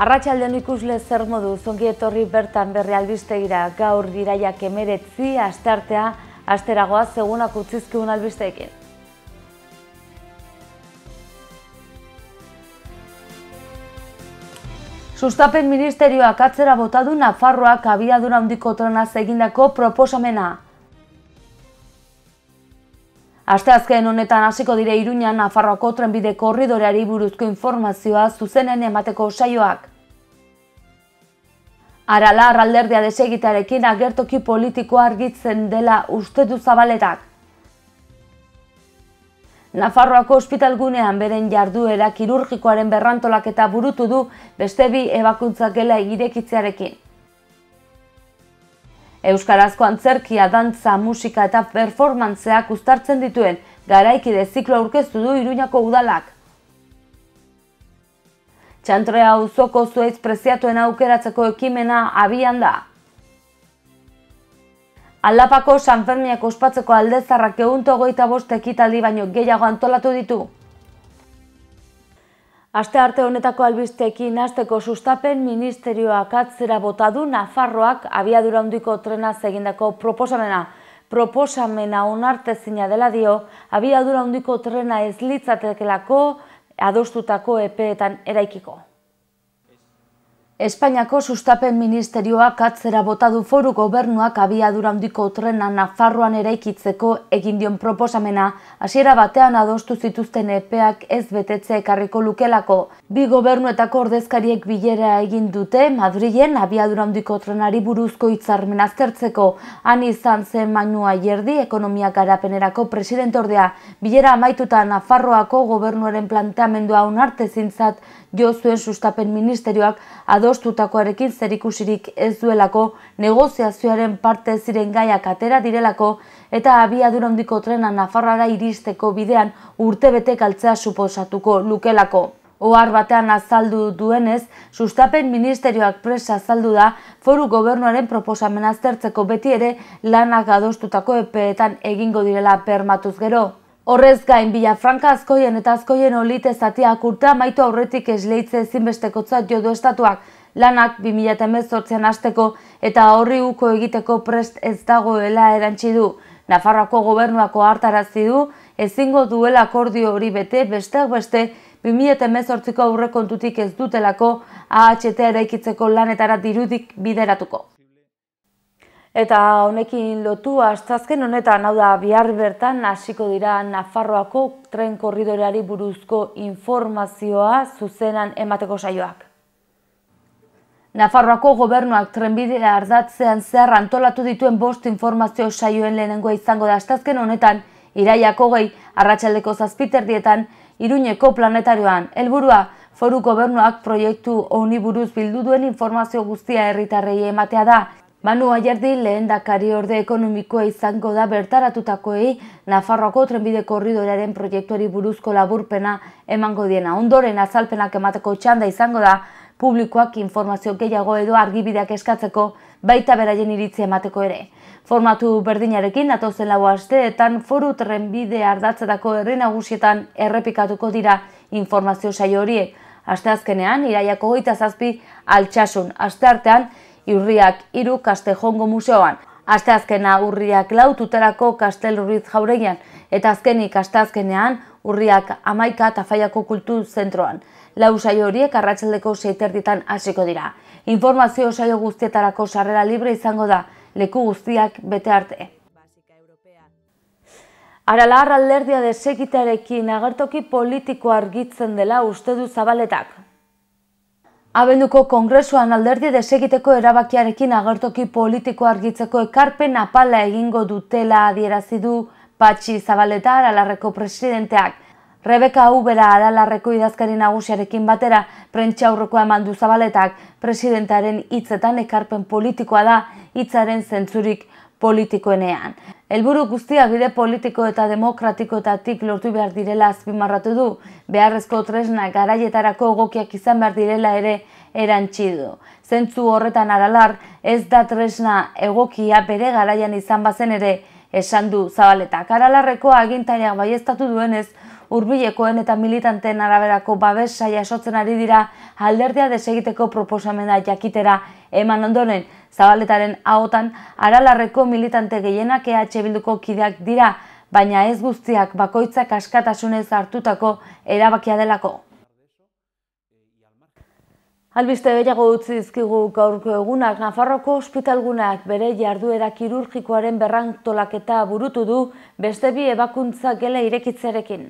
Arratxaldean ikusle zer modu zongi etorri bertan berri albistegira gaur diraiak emeretzi astartea asteragoa segunak utzizkiun albisteekin. Sustapen ministerioak atzera botadu Nafarroak abiadura handiko trenaz egindako proposamena. Asteazken honetan hasiko dire Iruñan Nafarroako trenbide korridoreari buruzko informazioa zuzenen emateko saioak. Arala arralderdia desegitarekin agertoki politikoa argitzen dela uste du zabaletak. Nafarroako ospitalgunean beren jarduera kirurgikoaren berrantolak eta burutu du beste bi ebakuntzak gela irekitzearekin. Euskarazko antzerkia, dantza, musika eta performantzeak ustartzen dituen garaikide ziklo aurkeztu du Iruñako udalak. Txantrea uzoko zueiz preziatuen aukeratzeko ekimena abian da. Aldapako Sanfermiak ospatzeko aldezarrak egunto goita bost ekitaldi baino gehiago antolatu ditu. Aste arte honetako albisteekin hasteko sustapen ministerioak atzera bota du Nafarroak abiadura handiko trena egindako proposamena. Proposamena onartezina dela dio, abiadura handiko trena ez litzatekelako adostutako epeetan eraikiko. Espainiako sustapen ministerioak atzera bota du foru gobernuak abiadura handiko trena Nafarroan eraikitzeko egin dion proposamena hasiera batean adostu zituzten epeak ez betetze ekarriko lukelako. Bi gobernuetako ordezkariek bilera egin dute Madrilen abiadura handiko trenari buruzko hitzarmen aztertzeko. Han izan zen Manua Ierdi ekonomia garapenerako presidente ordea bilera amaituta Nafarroako gobernuaren planteamendua onartezintzat jo zuen sustapen ministerioak adostutakoarekin zerikusirik ez duelako negoziazioaren parte ziren gaiak atera direlako eta abiadura handiko trena Nafarrara iristeko bidean urtebete galtzea suposatuko lukelako. Ohar batean azaldu duenez, sustapen ministerioak presa azaldu da foru gobernuaren proposamen aztertzeko beti ere lanak adostutako epeetan egingo direla permatuz gero. Horrez gain bila franka azkoien eta azkoien olite zatiak urtea maitu aurretik esleitze ezinbesteko jo du estatuak lanak 2018an hasteko eta horri uko egiteko prest ez dagoela erantzi du. Nafarroako gobernuako hartarazi du ezingo duela akordio hori bete besteak beste 2018ko aurrekontutik ez dutelako AHT eraikitzeko lanetara dirudik bideratuko. Eta honekin lotu astazken honetan hau da bihar bertan hasiko dira Nafarroako tren korridoreari buruzko informazioa zuzenan emateko saioak. Nafarroako gobernuak trenbidea ardatzean zehar antolatu dituen bost informazio saioen lehenengoa izango da astazken honetan iraiako gehi arratsaldeko zazpiterdietan iruñeko planetarioan. Helburua foru gobernuak proiektu honi buruz bildu duen informazio guztia herritarrei ematea da, Manu Ayerdi lehen dakari orde ekonomikoa izango da bertaratutakoei Nafarroako trenbide korridoraren proiektuari buruzko laburpena emango diena. Ondoren azalpenak emateko txanda izango da publikoak informazio gehiago edo argibideak eskatzeko baita beraien iritzi emateko ere. Formatu berdinarekin datozen lau asteetan foru trenbide ardatzetako herri nagusietan errepikatuko dira informazio saio horiek. Asteazkenean, iraiako goita zazpi altxasun. Asteartean, Iurriak iru Kastejongo Museoan. Asteazkena urriak lau tuterako Kastel Ruiz jauregian, eta azkenik asteazkenean urriak amaika eta faiako kultu zentroan. Lau saio horiek arratsaldeko seiterditan hasiko dira. Informazio saio guztietarako sarrera libre izango da, leku guztiak bete arte. Aralar alderdia desegitarekin agertoki politiko argitzen dela uste du zabaletak. Abenduko kongresuan alderdi desegiteko erabakiarekin agertoki politiko argitzeko ekarpen apala egingo dutela adierazi du Patxi Zabaleta aralarreko presidenteak. Rebeka Ubera aralarreko idazkari nagusiarekin batera prentsa aurreko eman du Zabaletak presidentaren hitzetan ekarpen politikoa da hitzaren zentzurik politikoenean. Helburu guztia bide politiko eta demokratikoetatik lortu behar direla azpimarratu du, beharrezko tresna garaietarako egokiak izan behar direla ere erantzi du. Zentzu horretan aralar ez da tresna egokia bere garaian izan bazen ere esan du zabaletak. Aralarreko agintariak baiestatu duenez, urbilekoen eta militanteen araberako babes saia esotzen ari dira alderdia desegiteko proposamena jakitera eman ondoren zabaletaren ahotan aralarreko militante gehienak EH Bilduko kideak dira, baina ez guztiak bakoitzak askatasunez hartutako erabakia delako. Albiste gehiago utzi dizkigu gaurko egunak, Nafarroko ospitalgunak bere jarduera kirurgikoaren berrantolaketa burutu du beste bi ebakuntza gela irekitzerekin.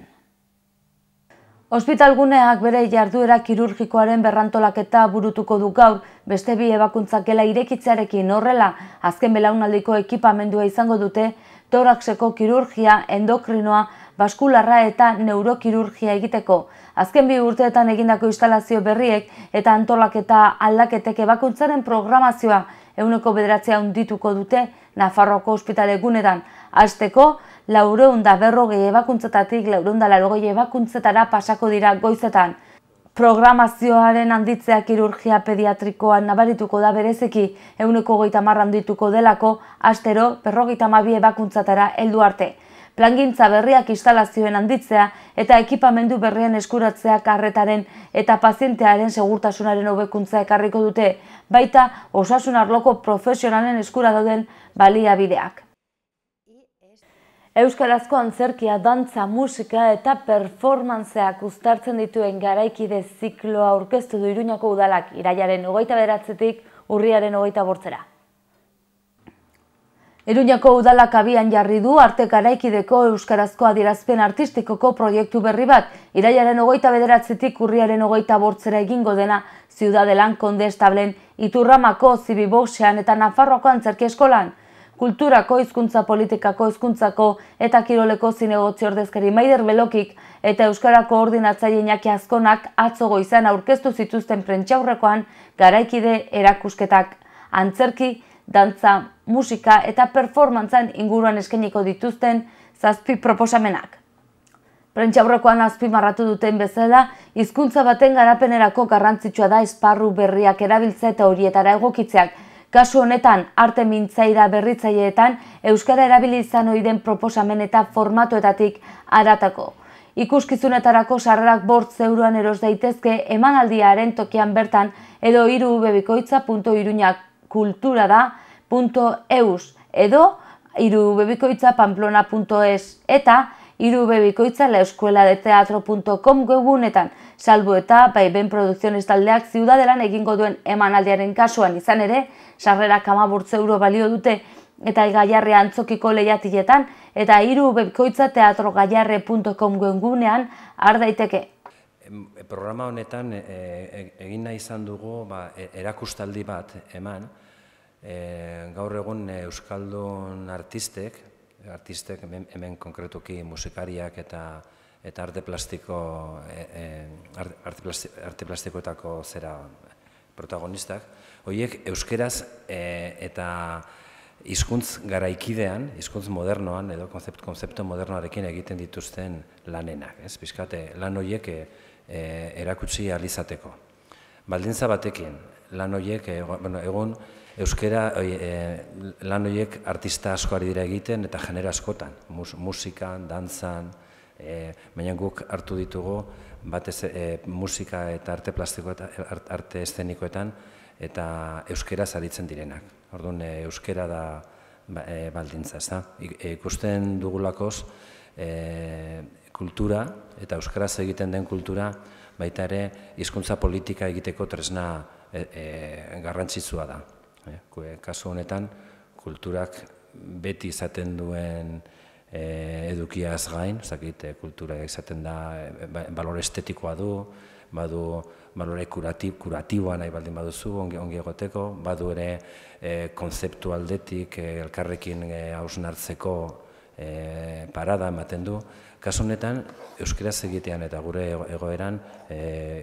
Ospitalguneak bere jarduera kirurgikoaren berrantolaketa burutuko du gaur, beste bi ebakuntza gela irekitzearekin horrela, azken belaunaldiko ekipamendua izango dute, toraxeko kirurgia, endokrinoa, baskularra eta neurokirurgia egiteko. Azken bi urteetan egindako instalazio berriek eta antolaketa aldaketek ebakuntzaren programazioa euneko bederatzea undituko dute Nafarroko ospitale gunetan. Azteko, laureunda berrogei ebakuntzetatik laureunda larogei ebakuntzetara pasako dira goizetan. Programazioaren handitzea kirurgia pediatrikoan nabarituko da berezeki euneko goita marra handituko delako, astero, berrogeita mabi ebakuntzatara heldu arte plangintza berriak instalazioen handitzea eta ekipamendu berrien eskuratzeak arretaren eta pazientearen segurtasunaren hobekuntza ekarriko dute, baita osasun arloko profesionalen eskura dauden baliabideak. Euskarazko antzerkia, dantza, musika eta performantzeak uztartzen dituen garaikide zikloa aurkeztu du Iruñako udalak iraiaren hogeita beratzetik urriaren hogeita bortzera. Eruñako udalak abian jarri du arte garaikideko euskarazko adierazpen artistikoko proiektu berri bat, iraiaren ogoita bederatzetik urriaren ogoita bortzera egingo dena Ziudadelan konde establen Iturramako Zibiboxean eta Nafarroako antzerki eskolan. Kulturako, hizkuntza politikako, hizkuntzako eta kiroleko zinegotzi ordezkari maider belokik eta Euskarako ordinatzaile inaki azkonak atzogo izan aurkeztu zituzten prentxaurrekoan garaikide erakusketak antzerki, dantza, musika eta performantzan inguruan eskeniko dituzten zazpi proposamenak. Prentxaurrekoan azpimarratu duten bezala, hizkuntza baten garapenerako garrantzitsua da esparru berriak erabiltza eta horietara egokitzeak. Kasu honetan, arte mintzaira berritzaileetan, Euskara erabili izan oiden proposamen eta formatuetatik aratako. Ikuskizunetarako sarrerak bort zeuruan eros daitezke emanaldiaren tokian bertan edo irubebikoitza.iruñak kultura da .eus edo irubebikoitza pamplona.es eta irubebikoitza la escuela de teatro.com webunetan salbu eta bai ben produkziones taldeak ziudadelan egingo duen emanaldiaren kasuan izan ere sarrera kama euro balio dute eta gaiarre antzokiko lehiatiletan eta irubebikoitza teatro gaiarre.com webunean ardaiteke. Programa honetan e, e, egin nahi izan dugu ba, e, erakustaldi bat eman, E, gaur egun e, Euskaldun artistek, artistek hemen, konkretuki musikariak eta eta arte plastiko e, arte, arte plastikoetako zera protagonistak, horiek euskeraz e, eta hizkuntz garaikidean, hizkuntz modernoan edo konzept, konzeptu modernoarekin egiten dituzten lanenak, ez? Bizkate, lan horiek e, erakutsi alizateko. Baldintza batekin, lan horiek, e, bueno, egun, Euskera e, lan horiek artista asko ari dira egiten eta genera askotan, mus, musikan, dantzan, e, baina guk hartu ditugu batez e, musika eta arte plastiko eta arte eszenikoetan eta euskera zaritzen direnak. Orduan e, euskera da ba, e, baldintza, ez da? Ikusten dugulakoz e, kultura eta euskaraz egiten den kultura baita ere hizkuntza politika egiteko tresna e, e, garrantzitsua da. E, kasu honetan, kulturak beti izaten duen e, edukiaz gain, zakit, e, kultura izaten da, e, ba, balor estetikoa du, badu balore kuratib, kuratiboa nahi baldin baduzu, ongi, ongi egoteko, badu ere e, konzeptu aldetik, e, elkarrekin e, hausnartzeko e, parada ematen du. Kasu honetan, euskaraz egitean eta gure egoeran e,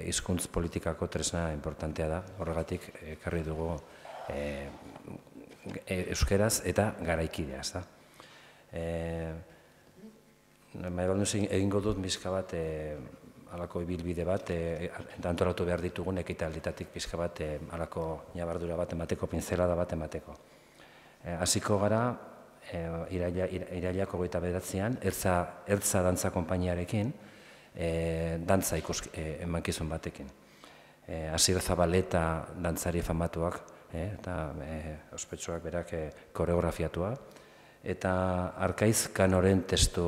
hizkuntz politikako tresna importantea da, horregatik ekarri dugu e, euskeraz eta garaikidea, da. E, Mai egingo dut bizka bat, e, alako ibilbide bat, e, antolatu behar ditugun ekitalditatik bizka bat, e, alako nabardura bat emateko, pinzelada bat emateko. E, hasiko gara, e, irailako goita bedatzean, ertza, ertza dantza kompainiarekin, e, dantza ikus, e, emankizun batekin. E, Asir Zabaleta dantzari famatuak, e, eta e, ospetsuak berak e, koreografiatua, eta arkaiz kanoren testu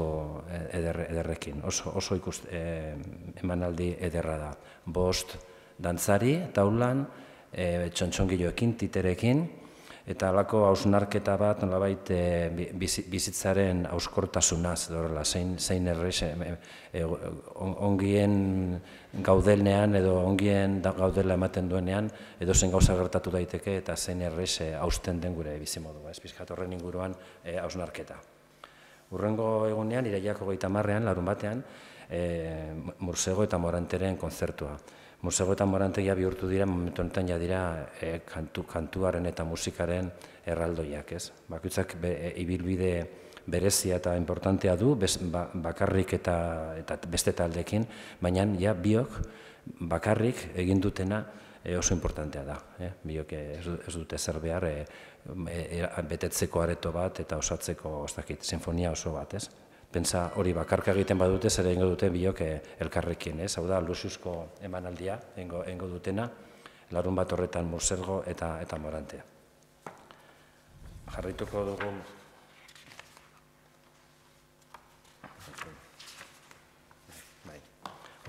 eder, ederrekin, oso, oso ikust, e, emanaldi ederra da. Bost dantzari, taulan, e, txontxongiloekin, titerekin, eta alako hausnarketa bat nolabait e, bizitzaren auskortasunaz dorela zein zein erres e, ongien gaudelnean edo ongien da, gaudela ematen duenean edo zen gauza gertatu daiteke eta zein erres e, austen den gure bizimodua ez pizkat horren inguruan e, hausnarketa Urrengo egunean, iraiako goita marrean, larun batean, e, Mursego eta Moranteren konzertua. Musego eta Morantegia bihurtu dira, momentu honetan ja dira e, kantu, kantuaren eta musikaren erraldoiak, ez? Bakutzak e, ibilbide berezia eta importantea du, ba, bakarrik eta, eta beste taldekin, baina ja biok bakarrik egin dutena e, oso importantea da. E? Biok ez, dute zer behar e, betetzeko areto bat eta osatzeko ez dakit, sinfonia oso bat, ez? Pentsa hori bakarka egiten badute, zer egingo dute biok eh, elkarrekin, ez? Hau da, lusuzko emanaldia, egingo, egingo dutena, larun bat horretan muselgo eta eta morantea. Jarrituko dugu... Bai.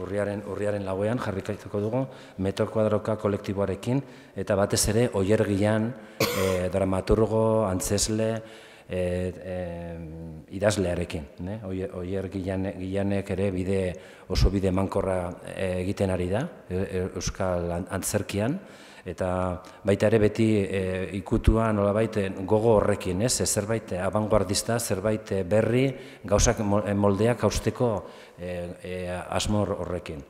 Urriaren, urriaren lauean jarrikaituko dugu metro kuadroka kolektiboarekin eta batez ere oiergian e, dramaturgo, antzesle, e, e, idazlearekin. Ne? Oier gilanek ere bide oso bide mankorra e, egiten ari da, e, e, Euskal Antzerkian, eta baita ere beti e, ikutua nolabait gogo horrekin, ez? zerbait abanguardista, zerbait berri, gauzak moldeak hausteko e, e, asmor horrekin.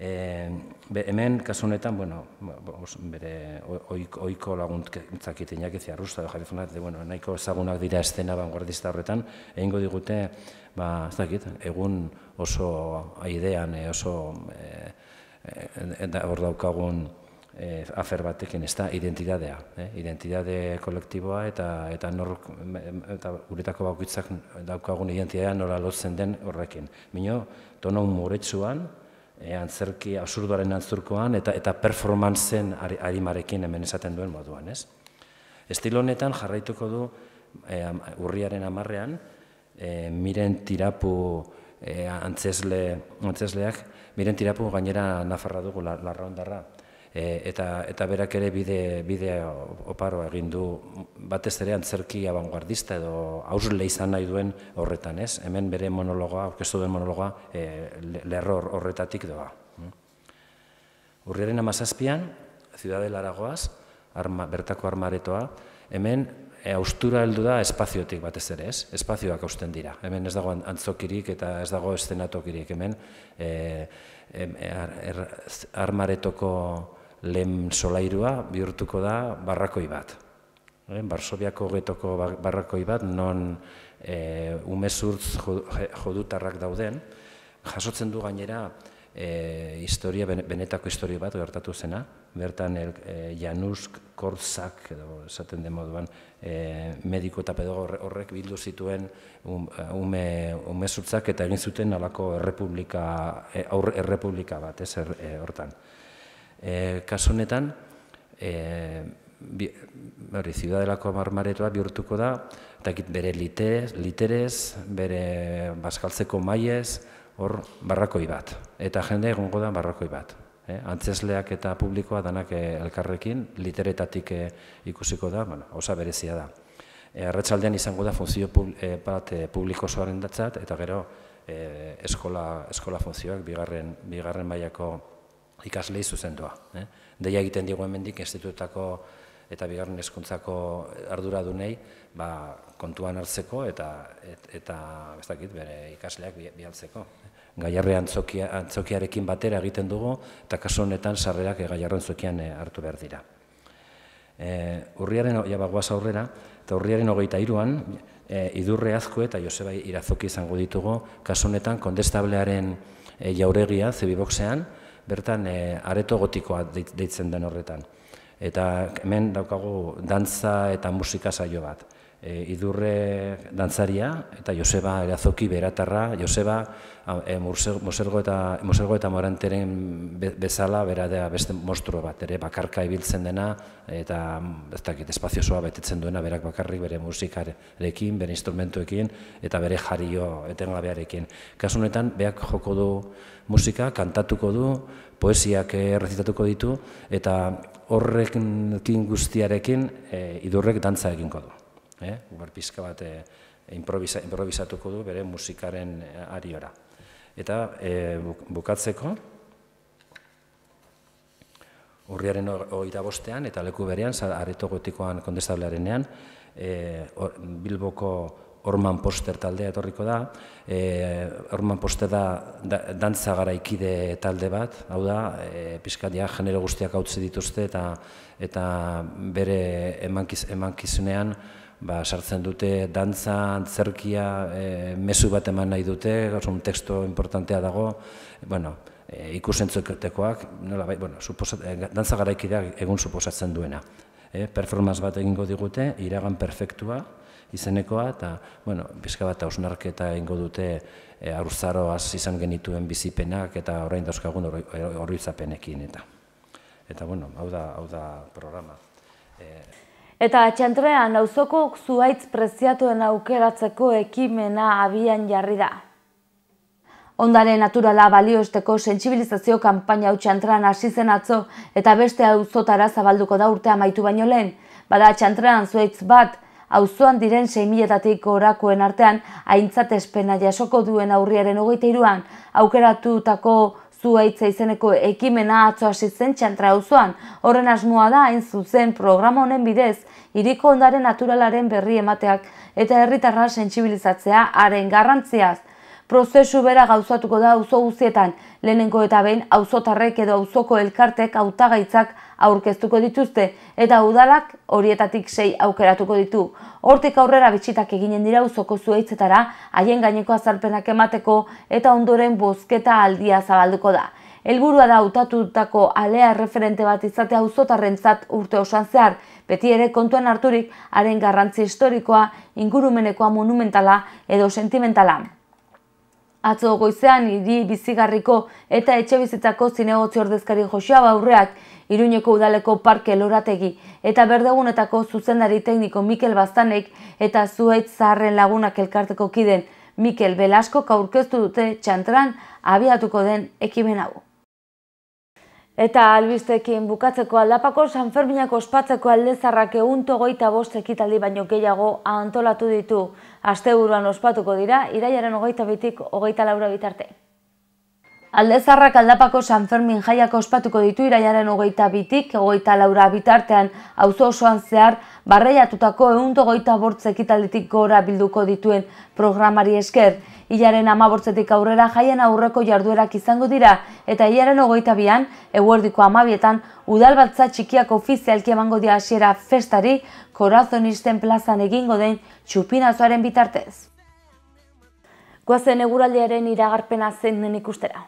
E, be, hemen, kasu honetan, bueno, bere oiko, oiko laguntzak itenak ez jarruzta, jarri zonat, de, bueno, nahiko ezagunak dira estena vanguardista horretan, egingo digute, ba, ez dakit, egun oso aidean, e, oso e, e, hor daukagun e, afer batekin, ez da, identidadea, eh? identidade kolektiboa eta eta nor, eta guretako bakoitzak daukagun identidadea nola lotzen den horrekin. Mino, tono muretsuan, e, antzerki absurduaren antzurkoan eta eta performantzen arimarekin hemen esaten duen moduan, ez? Estilo honetan jarraituko du e, urriaren amarrean, e, miren tirapu e, antzesle, antzesleak, miren tirapu gainera nafarra dugu larra ondarra, e, eta, eta berak ere bide, bide oparo egin du batez ere antzerki abanguardista edo hausle izan nahi duen horretan, ez? Hemen bere monologoa, aurkeztu duen monologoa, e, lerro horretatik doa. Urriaren amazazpian, Ciudade Laragoaz, arma, bertako armaretoa, hemen e, austura heldu da espaziotik batez ere, ez? Espazioak hausten dira. Hemen ez dago antzokirik eta ez dago estenatokirik. Hemen e, e, er, armaretoko lehen solairua bihurtuko da barrakoi bat. Barsobiako getoko ba, barrakoi bat, non e, umezurtz jodutarrak dauden, jasotzen du gainera e, historia, benetako historia bat gertatu zena, bertan el, e, Janus Kortzak, edo esaten den moduan, e, mediko eta pedago horrek bildu zituen um, ume, umezurtzak eta egin zuten alako errepublika, aurre errepublika bat, ez er, e, hortan. E, kasu honetan, e, bi, hori, ziudadelako marmaretoa bihurtuko da, eta bere literez, literez, bere baskaltzeko maiez, hor barrakoi bat. Eta jende egongo da barrakoi bat. Eh? Antzesleak eta publikoa danak elkarrekin, literetatik eh, ikusiko da, bueno, osa berezia da. E, Arratxaldean izango da funtzio pub, e, bat e, publiko datzat, eta gero e, eskola, eskola funtzioak bigarren, bigarren mailako ikaslei zuzendua. Eh? Deia egiten digu hemendik institutako eta bigarren hezkuntzako arduradunei ba, kontuan hartzeko eta et, eta ez dakit bere ikasleak bialtzeko. Gaiarre antzokia, antzokiarekin batera egiten dugu eta kasu honetan sarrerak gaiarre antzokian eh, hartu behar dira. E, urriaren ja bagoaz aurrera eta urriaren hogeita iruan e, idurre azko eta Joseba Irazoki izango ditugu kasu honetan kondestablearen e, jauregia zebiboxean bertan e, areto gotikoa deitzen den horretan. Eta hemen daukagu dantza eta musika saio bat. e, idurre dantzaria eta Joseba Erazoki beratarra, Joseba e, Mosergo eta Mosergo eta Moranteren bezala bera da beste mostro bat ere bakarka ibiltzen dena eta ez dakit espaziosoa betetzen duena berak bakarrik bere musikarekin, bere instrumentuekin eta bere jario etengabearekin. Kasu honetan beak joko du musika, kantatuko du, poesiak errezitatuko ditu eta horrekin guztiarekin e, idurrek dantza egingo du eh? Ubar pizka bat eh, improvisa, improvisatuko du bere musikaren eh, ariora. Eta eh, bukatzeko, urriaren hogeita bostean eta leku berean, areto gotikoan kondestablearenean, eh, Bilboko Orman Poster taldea etorriko da. E, Orman Poster da, da dantza garaikide talde bat, hau da, e, pizkat ja genero guztiak hautze dituzte eta eta bere emankiz, emankizunean ba, sartzen dute dantza, antzerkia, e, mezu bat eman nahi dute, gaur un teksto importantea dago, bueno, e, ikusentzuketekoak, nola bai, bueno, suposat, e, dantza garaikideak egun suposatzen duena. E, performance bat egingo digute, iragan perfektua, izenekoa, eta, bueno, bizka bat hausnarketa egingo dute e, aurtzaro az izan genituen bizipenak eta orain dauzkagun horri zapenekin, eta, eta, bueno, hau da, hau da programa. E, Eta txantrean auzoko zuaitz preziatuen aukeratzeko ekimena abian jarri da. Ondare naturala balioesteko sentsibilizazio kanpaina hau txantrean hasi zen atzo eta beste auzotara zabalduko da urtea amaitu baino lehen. Bada txantrean zuaitz bat, auzoan diren 6.000-etatik orakoen artean, haintzat espena jasoko duen aurriaren hogeita iruan, aukeratutako zuaitza izeneko ekimena atzo hasi zen txantra auzoan. Horren asmoa da hain zuzen programa honen bidez hiriko ondare naturalaren berri emateak eta herritarra sentsibilizatzea haren garrantziaz. Prozesu bera gauzatuko da auzo guztietan, lehenengo eta behin auzotarrek edo auzoko elkartek hautagaitzak aurkeztuko dituzte eta udalak horietatik sei aukeratuko ditu. Hortik aurrera bitxitak eginen dira auzoko zuaitzetara, haien gaineko azalpenak emateko eta ondoren bozketa aldia zabalduko da. Helburua da hautatutako alea referente bat izate auzotarrentzat urte osan zehar, beti ere kontuan harturik haren garrantzi historikoa, ingurumenekoa monumentala edo sentimentala. Atzo goizean hiri bizigarriko eta etxe bizitzako zinegotzi ordezkari Josua Baurreak Iruñeko udaleko parke lorategi eta berdegunetako zuzendari tekniko Mikel Bastanek eta zuaitz zaharren lagunak elkarteko kiden Mikel Belasko aurkeztu dute txantran abiatuko den ekimen hau. Eta albistekin bukatzeko aldapako Sanferminako ospatzeko aldezarrak egun togoita bost ekitaldi baino gehiago antolatu ditu. Asteburuan ospatuko dira, iraiaren hogeita bitik hogeita laura bitarte. Aldezarrak aldapako Sanfermin jaiak ospatuko ditu iraiaren hogeita bitik, hogeita laura bitartean auzo osoan zehar, barreiatutako egun togoita bortz ekitalditik gora bilduko dituen programari esker. Ilaren amabortzetik aurrera jaien aurreko jarduerak izango dira eta hilaren ogoita bian, eguerdiko amabietan, udalbatza txikiak ofizialki emango dia hasiera festari korazonisten plazan egingo den txupinazoaren bitartez. Guazen eguraldiaren iragarpena zen den ikustera.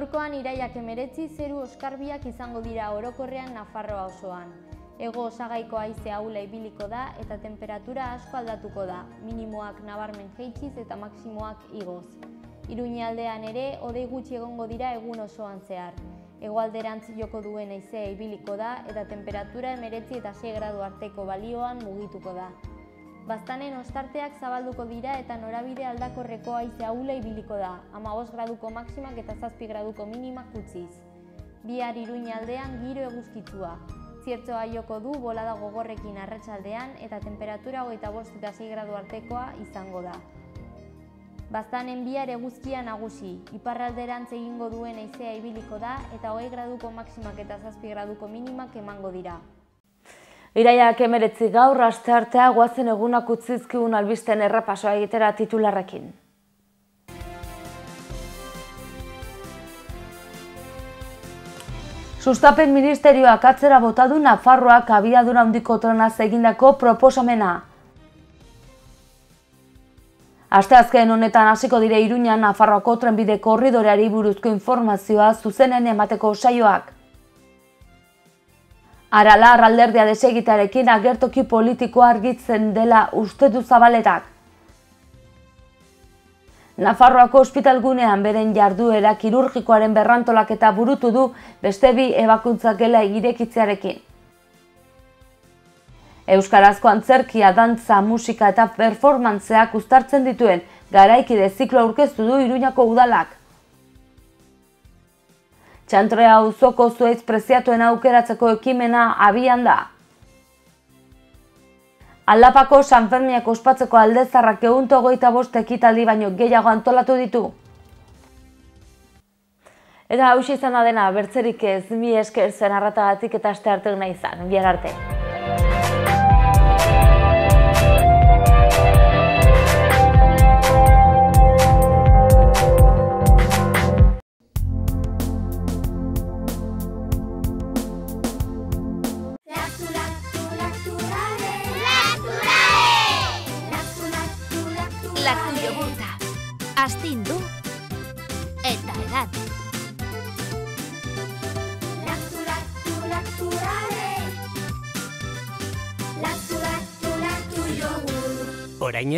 Gaurkoan iraiak emeretzi zeru oskarbiak izango dira orokorrean Nafarroa osoan. Ego osagaiko haize haula ibiliko da eta temperatura asko aldatuko da, minimoak nabarmen jeitsiz eta maksimoak igoz. Iruñi aldean ere, odei gutxi egongo dira egun osoan zehar. Egoalderantz joko duen haizea ibiliko da eta temperatura emeretzi eta 6 gradu arteko balioan mugituko da. Baztanen ostarteak zabalduko dira eta norabide aldakorreko haize ahula ibiliko da, ama graduko maksimak eta zazpi graduko minimak utziz. Bihar iruin aldean giro eguzkitzua. Ziertzo aioko du bolada gogorrekin arratsaldean eta temperatura hogeita bost eta gradu artekoa izango da. Baztanen bihar eguzkia nagusi, iparralderantz egingo duen aizea ibiliko da eta hogei graduko maksimak eta zazpi graduko minimak emango dira. Iraiak emeretzi gaur, aste artea, guazen egunak utzizkigun albisten errapasoa egitera titularrekin. Sustapen ministerioak atzera botadu Nafarroak abiadura handiko trenaz egindako proposamena. Asteazken honetan hasiko dire Iruña Nafarroako trenbide korridoreari buruzko informazioa zuzenen emateko saioak. Arala arralderdia desegitarekin agertoki politikoa argitzen dela uste du zabaletak. Nafarroako ospitalgunean beren jarduera kirurgikoaren berrantolak eta burutu du beste bi ebakuntzak gela irekitzearekin. Euskarazko antzerkia, dantza, musika eta performantzeak ustartzen dituen garaikide ziklo aurkeztu du Iruñako udalak. Txantrea uzoko zueiz preziatuen aukeratzeko ekimena abian da. Aldapako Sanfermiak ospatzeko aldezarrak egunto goita bost ekitaldi baino gehiago antolatu ditu. Eta hausia izan da dena, bertzerik ez, mi esker zen arratagatik eta aste arte nahi izan, biar arte.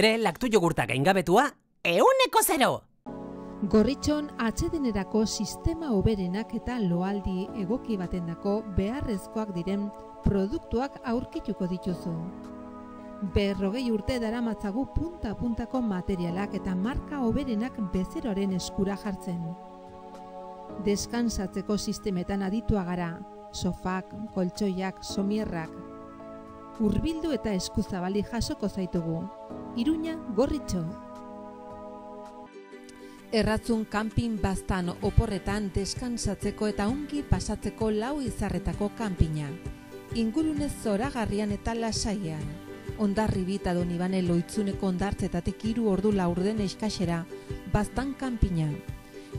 Ere, laktu jogurta gaingabetua, euneko zero! Gorritxon atxedenerako sistema oberenak eta loaldi egoki batendako beharrezkoak diren produktuak aurkituko dituzu berrogei urte daramatzagu punta-puntako materialak eta marka oberenak bezeroaren eskura jartzen. Deskansatzeko sistemetan aditua gara, sofak, koltsoiak, somierrak. Urbildu eta eskuzabali jasoko zaitugu. Iruña gorritxo. Erratzun kanpin bastan oporretan deskansatzeko eta ongi pasatzeko lau izarretako kanpina. Ingurunez zoragarrian eta lasaian ondarri bita doni bane loitzuneko ondartzetatik iru ordu laurden eskasera, bastan kanpina.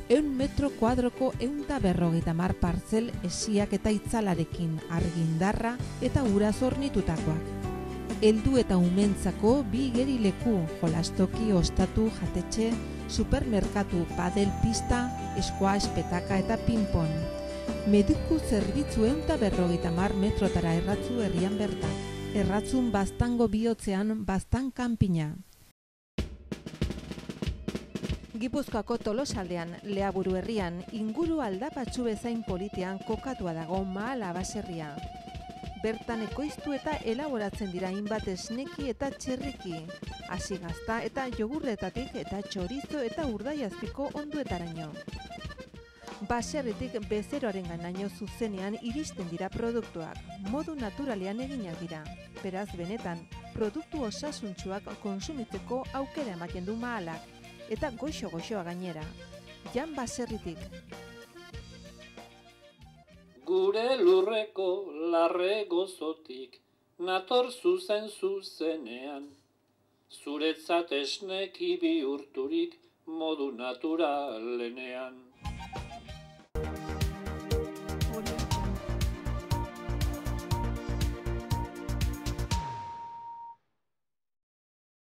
Eun metro kuadroko eun da berrogeita mar partzel esiak eta itzalarekin argindarra eta ura zornitutakoak. Eldu eta umentzako bi geri leku, jolastoki, ostatu, jatetxe, supermerkatu, padel pista, eskoa, espetaka eta pinpon. Mediku zerbitzu eun da berrogeita mar metrotara erratzu herrian bertan erratzun bastango bihotzean bastan kanpina. Gipuzkoako tolosaldean, leaburu herrian, inguru aldapatxu bezain politian kokatua dago maala baserria. Bertan ekoiztu eta elaboratzen dira inbat esneki eta txerriki. Hasi gazta eta jogurretatik eta txorizo eta urdaiazpiko onduetaraino baserritik bezeroaren ganaino zuzenean iristen dira produktuak, modu naturalean eginak dira. Beraz, benetan, produktu osasuntxuak konsumitzeko aukera ematen du mahalak, eta goxo-goxoa gainera. Jan baserritik. Gure lurreko larre gozotik, nator zuzen zuzenean. Zuretzat esneki bihurturik modu naturalenean.